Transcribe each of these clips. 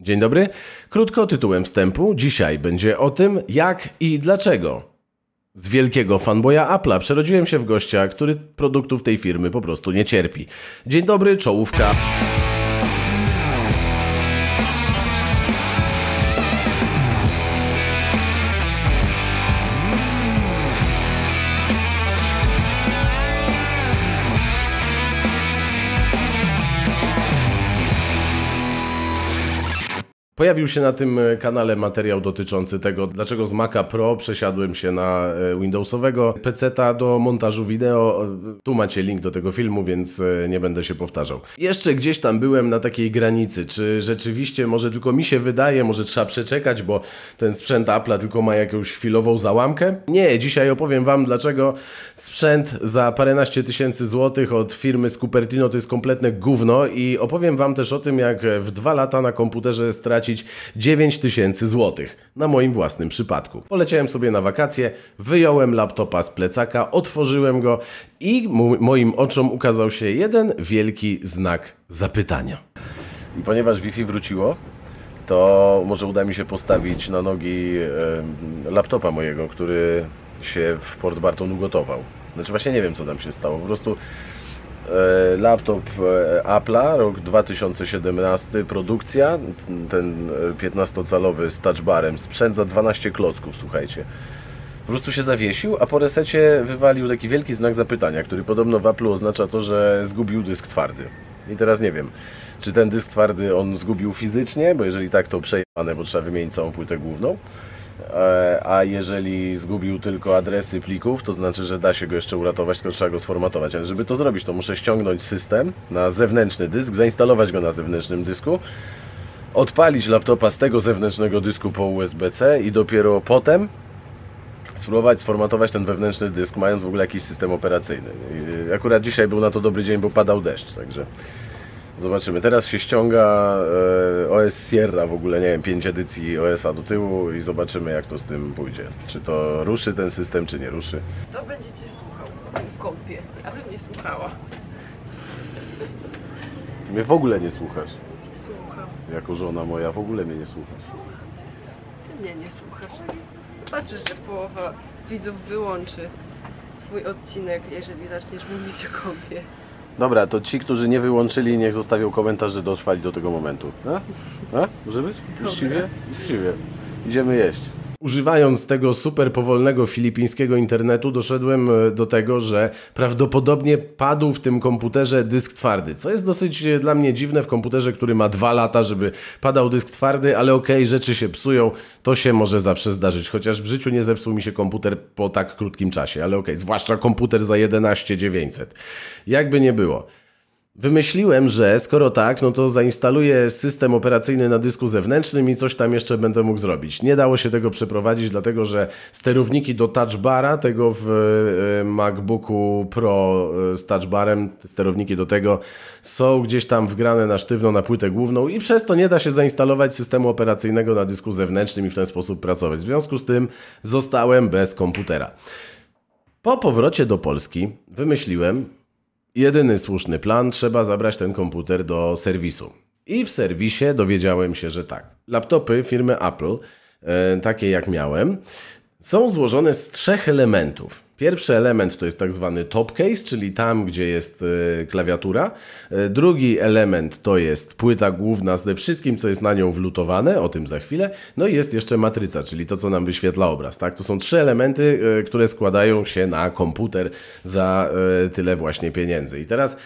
Dzień dobry. Krótko tytułem wstępu. Dzisiaj będzie o tym, jak i dlaczego. Z wielkiego fanboya Apple'a przerodziłem się w gościa, który produktów tej firmy po prostu nie cierpi. Dzień dobry, czołówka. Pojawił się na tym e, kanale materiał dotyczący tego, dlaczego z Maca Pro przesiadłem się na e, Windowsowego PC-ta do montażu wideo. E, tu macie link do tego filmu, więc nie będę się powtarzał. Jeszcze gdzieś tam byłem na takiej granicy, czy rzeczywiście może tylko mi się wydaje, może trzeba przeczekać, bo ten sprzęt Apple'a tylko ma jakąś chwilową załamkę? Nie, dzisiaj opowiem Wam, dlaczego sprzęt za paręnaście tysięcy złotych od firmy z Cupertino to jest kompletne gówno i opowiem Wam też o tym, jak w dwa lata na komputerze stracić zapłacić 9 tysięcy złotych. Na moim własnym przypadku. Poleciałem sobie na wakacje, wyjąłem laptopa z plecaka, otworzyłem go i moim oczom ukazał się jeden wielki znak zapytania. I ponieważ Wi-Fi wróciło, to może uda mi się postawić na nogi laptopa mojego, który się w Port Barton ugotował. Znaczy właśnie nie wiem co tam się stało. Po prostu laptop e, Apple'a, rok 2017, produkcja, ten 15-calowy z touchbarem, sprzęt za 12 klocków, słuchajcie. Po prostu się zawiesił, a po resecie wywalił taki wielki znak zapytania, który podobno w Apple'u oznacza to, że zgubił dysk twardy. I teraz nie wiem, czy ten dysk twardy on zgubił fizycznie, bo jeżeli tak to przejmane, bo trzeba wymienić całą płytę główną, E, a jeżeli zgubił tylko adresy plików, to znaczy, że da się go jeszcze uratować, tylko trzeba go sformatować. Ale żeby to zrobić, to muszę ściągnąć system na zewnętrzny dysk, zainstalować go na zewnętrznym dysku, odpalić laptopa z tego zewnętrznego dysku po USB-C i dopiero potem spróbować sformatować ten wewnętrzny dysk, mając w ogóle jakiś system operacyjny. Akurat dzisiaj był na to dobry dzień, bo padał deszcz, także Zobaczymy. Teraz się ściąga e, OS Sierra, w ogóle nie wiem, 5 edycji OS-a do tyłu i zobaczymy jak to z tym pójdzie. Czy to ruszy ten system, czy nie ruszy. Kto będzie Cię słuchał w kąpie? Ja bym nie słuchała. Ty mnie w ogóle nie słuchasz. Cię słucham. Jako żona moja w ogóle mnie nie słuchasz. Słucham Cię. Ty mnie nie słuchasz. Zobaczysz, że połowa widzów wyłączy Twój odcinek, jeżeli zaczniesz mówić o kąpie. Dobra, to ci, którzy nie wyłączyli, niech zostawią komentarz, że dotrwali do tego momentu. A? A? Może być? Uczciwie? Uczciwie. Idziemy jeść. Używając tego super powolnego filipińskiego internetu, doszedłem e, do tego, że prawdopodobnie padł w tym komputerze dysk twardy. Co jest dosyć e, dla mnie dziwne w komputerze, który ma dwa lata, żeby padał dysk twardy, ale okej, okay, rzeczy się psują, to się może zawsze zdarzyć. Chociaż w życiu nie zepsuł mi się komputer po tak krótkim czasie, ale okej, okay, zwłaszcza komputer za 11900. Jakby nie było. Wymyśliłem, że skoro tak, no to zainstaluję system operacyjny na dysku zewnętrznym i coś tam jeszcze będę mógł zrobić. Nie dało się tego przeprowadzić, dlatego że sterowniki do touchbara, tego w e, MacBooku Pro e, z touchbarem, te sterowniki do tego są gdzieś tam wgrane na sztywno na płytę główną i przez to nie da się zainstalować systemu operacyjnego na dysku zewnętrznym i w ten sposób pracować. W związku z tym zostałem bez komputera. Po powrocie do Polski wymyśliłem, Jedyny słuszny plan, trzeba zabrać ten komputer do serwisu. I w serwisie dowiedziałem się, że tak. Laptopy firmy Apple, e, takie jak miałem, są złożone z trzech elementów. Pierwszy element to jest tak zwany top case, czyli tam, gdzie jest e, klawiatura. E, drugi element to jest płyta główna ze wszystkim, co jest na nią wlutowane, o tym za chwilę. No i jest jeszcze matryca, czyli to, co nam wyświetla obraz. Tak? To są trzy elementy, e, które składają się na komputer za tyle właśnie pieniędzy. I teraz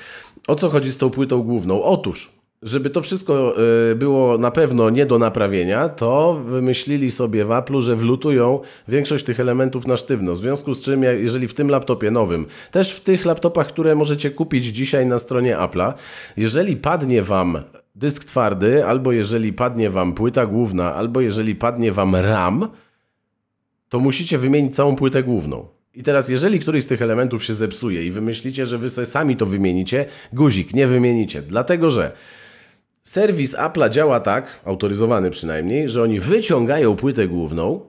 o co chodzi z tą płytą główną? Otóż żeby to wszystko y, było na pewno nie do naprawienia, to wymyślili sobie w Apple'u, że wlutują większość tych elementów na sztywno. W związku z czym, jeżeli w tym laptopie nowym, też w tych laptopach, które możecie kupić dzisiaj na stronie Apple'a, jeżeli padnie Wam dysk twardy, albo jeżeli padnie Wam płyta główna, albo jeżeli padnie Wam RAM, to musicie wymienić całą płytę główną. I teraz, jeżeli któryś z tych elementów się zepsuje i wymyślicie, że wy sobie sami to wymienicie, guzik nie wymienicie, dlatego że Serwis Apple'a działa tak, autoryzowany przynajmniej, że oni wyciągają płytę główną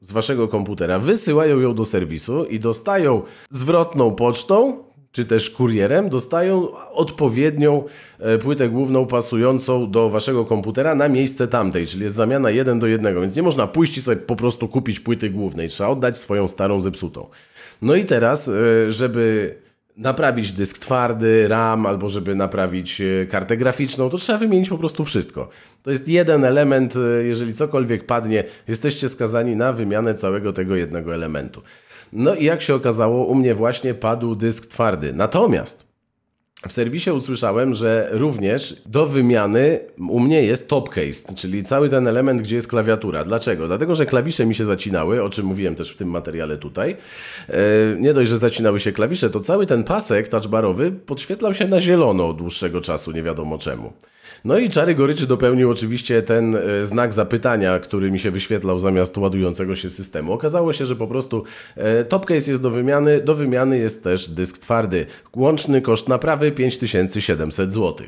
z waszego komputera, wysyłają ją do serwisu i dostają zwrotną pocztą czy też kurierem, dostają odpowiednią e, płytę główną pasującą do waszego komputera na miejsce tamtej, czyli jest zamiana jeden do jednego, więc nie można pójść i sobie po prostu kupić płyty głównej, trzeba oddać swoją starą zepsutą. No i teraz, e, żeby naprawić dysk twardy, RAM, albo żeby naprawić e, kartę graficzną, to trzeba wymienić po prostu wszystko. To jest jeden element, jeżeli cokolwiek padnie, jesteście skazani na wymianę całego tego jednego elementu. No i jak się okazało, u mnie właśnie padł dysk twardy. Natomiast w serwisie usłyszałem, że również do wymiany u mnie jest top case, czyli cały ten element, gdzie jest klawiatura. Dlaczego? Dlatego, że klawisze mi się zacinały, o czym mówiłem też w tym materiale tutaj. E, nie dość, że zacinały się klawisze, to cały ten pasek touchbarowy podświetlał się na zielono od dłuższego czasu, nie wiadomo czemu. No i Czary Goryczy dopełnił oczywiście ten e, znak zapytania, który mi się wyświetlał zamiast ładującego się systemu. Okazało się, że po prostu e, top case jest do wymiany, do wymiany jest też dysk twardy. Łączny koszt naprawy 5700 zł.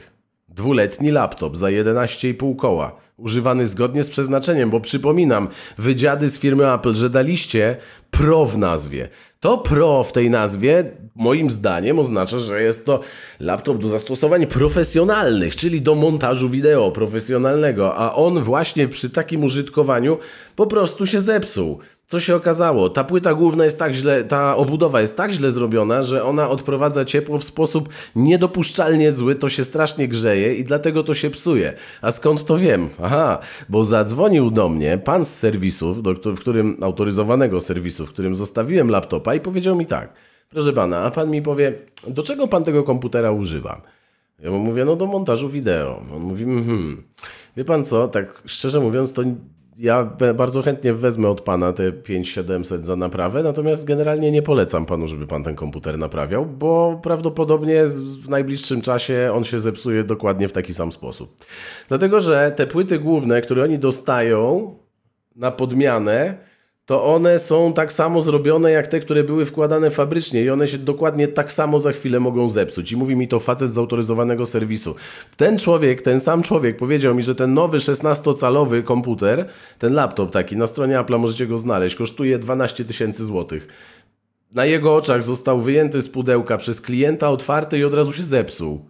Dwuletni laptop za 11,5 koła. Używany zgodnie z przeznaczeniem, bo przypominam, wydziady z firmy Apple, że daliście Pro w nazwie. To Pro w tej nazwie, moim zdaniem, oznacza, że jest to laptop do zastosowań profesjonalnych, czyli do montażu wideo profesjonalnego, a on właśnie przy takim użytkowaniu po prostu się zepsuł. Co się okazało? Ta płyta główna jest tak źle, ta obudowa jest tak źle zrobiona, że ona odprowadza ciepło w sposób niedopuszczalnie zły, to się strasznie grzeje i dlatego to się psuje. A skąd to wiem? Aha, bo zadzwonił do mnie pan z serwisu, do, w którym autoryzowanego serwisu, w którym zostawiłem laptopa i powiedział mi tak. Proszę pana, a pan mi powie, do czego pan tego komputera używa? Ja mu mówię, no do montażu wideo. On mówi, hmm, wie pan co, tak szczerze mówiąc, to ja bardzo chętnie wezmę od pana te 5700 za naprawę, natomiast generalnie nie polecam panu, żeby pan ten komputer naprawiał, bo prawdopodobnie w najbliższym czasie on się zepsuje dokładnie w taki sam sposób. Dlatego, że te płyty główne, które oni dostają na podmianę, to one są tak samo zrobione jak te, które były wkładane fabrycznie i one się dokładnie tak samo za chwilę mogą zepsuć. I mówi mi to facet z autoryzowanego serwisu. Ten człowiek, ten sam człowiek powiedział mi, że ten nowy 16-calowy komputer, ten laptop taki, na stronie Apple możecie go znaleźć, kosztuje 12 tysięcy złotych. Na jego oczach został wyjęty z pudełka przez klienta, otwarty i od razu się zepsuł.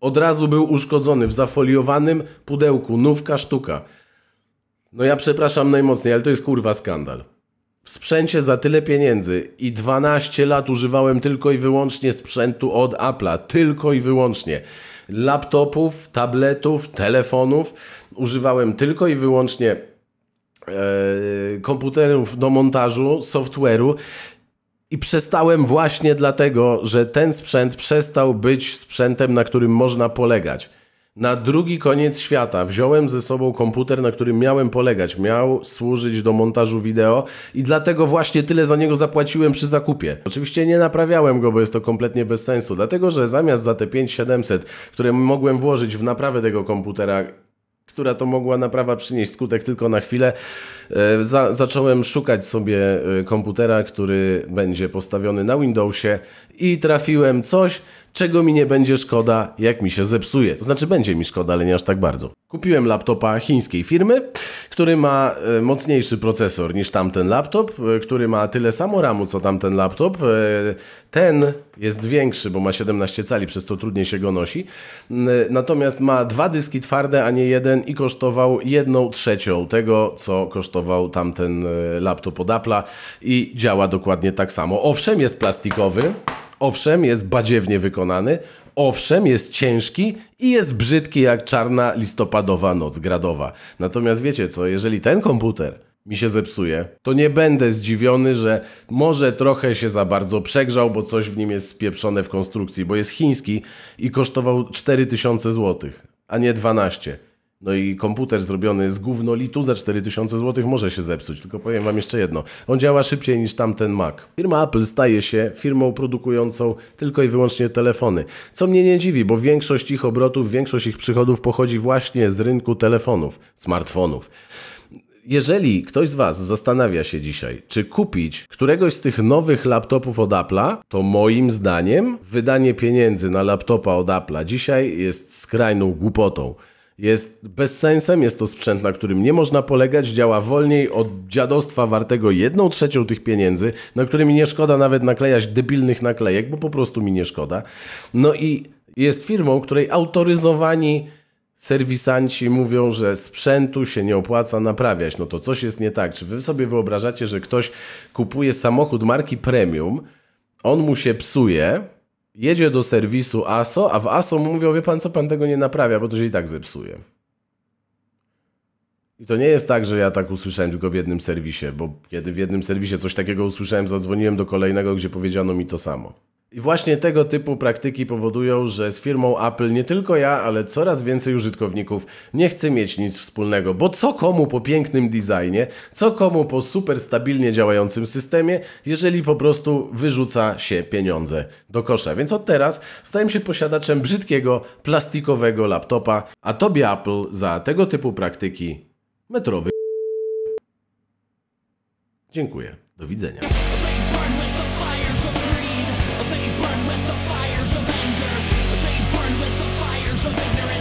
Od razu był uszkodzony w zafoliowanym pudełku, nówka sztuka. No ja przepraszam najmocniej, ale to jest kurwa skandal. W sprzęcie za tyle pieniędzy i 12 lat używałem tylko i wyłącznie sprzętu od Apple'a. Tylko i wyłącznie. Laptopów, tabletów, telefonów. Używałem tylko i wyłącznie e, komputerów do montażu, software'u. I przestałem właśnie dlatego, że ten sprzęt przestał być sprzętem, na którym można polegać na drugi koniec świata. Wziąłem ze sobą komputer, na którym miałem polegać. Miał służyć do montażu wideo i dlatego właśnie tyle za niego zapłaciłem przy zakupie. Oczywiście nie naprawiałem go, bo jest to kompletnie bez sensu. Dlatego, że zamiast za te 5700, które mogłem włożyć w naprawę tego komputera, która to mogła naprawa przynieść skutek tylko na chwilę, e, za, zacząłem szukać sobie e, komputera, który będzie postawiony na Windowsie i trafiłem coś, czego mi nie będzie szkoda, jak mi się zepsuje. To znaczy będzie mi szkoda, ale nie aż tak bardzo. Kupiłem laptopa chińskiej firmy, który ma e, mocniejszy procesor niż tamten laptop, e, który ma tyle samo RAMu co tamten laptop. E, ten jest większy, bo ma 17 cali, przez co trudniej się go nosi. Natomiast ma dwa dyski twarde, a nie jeden i kosztował jedną trzecią tego, co kosztował tamten laptop od Apple'a i działa dokładnie tak samo. Owszem, jest plastikowy, Owszem, jest badziewnie wykonany, owszem, jest ciężki i jest brzydki jak czarna listopadowa noc gradowa. Natomiast wiecie co, jeżeli ten komputer mi się zepsuje, to nie będę zdziwiony, że może trochę się za bardzo przegrzał, bo coś w nim jest spieprzone w konstrukcji, bo jest chiński i kosztował 4000 zł, a nie 12. No i komputer zrobiony z gównolitu za 4000 zł może się zepsuć. Tylko powiem Wam jeszcze jedno. On działa szybciej niż tamten Mac. Firma Apple staje się firmą produkującą tylko i wyłącznie telefony. Co mnie nie dziwi, bo większość ich obrotów, większość ich przychodów pochodzi właśnie z rynku telefonów, smartfonów. Jeżeli ktoś z Was zastanawia się dzisiaj, czy kupić któregoś z tych nowych laptopów od Apple'a, to moim zdaniem wydanie pieniędzy na laptopa od Apple'a dzisiaj jest skrajną głupotą. Jest bezsensem, jest to sprzęt, na którym nie można polegać, działa wolniej od dziadostwa wartego jedną trzecią tych pieniędzy, na które mi nie szkoda nawet naklejać debilnych naklejek, bo po prostu mi nie szkoda. No i jest firmą, której autoryzowani serwisanci mówią, że sprzętu się nie opłaca naprawiać. No to coś jest nie tak. Czy wy sobie wyobrażacie, że ktoś kupuje samochód marki premium, on mu się psuje, jedzie do serwisu ASO, a w ASO mówią, wie pan co, pan tego nie naprawia, bo to się i tak zepsuje. I to nie jest tak, że ja tak usłyszałem tylko w jednym serwisie, bo kiedy w jednym serwisie coś takiego usłyszałem, zadzwoniłem do kolejnego, gdzie powiedziano mi to samo. I właśnie tego typu praktyki powodują, że z firmą Apple nie tylko ja, ale coraz więcej użytkowników nie chce mieć nic wspólnego, bo co komu po pięknym designie, co komu po super stabilnie działającym systemie, jeżeli po prostu wyrzuca się pieniądze do kosza. Więc od teraz stałem się posiadaczem brzydkiego, plastikowego laptopa, a tobie Apple za tego typu praktyki metrowy. Dziękuję. Do widzenia. of ignorance.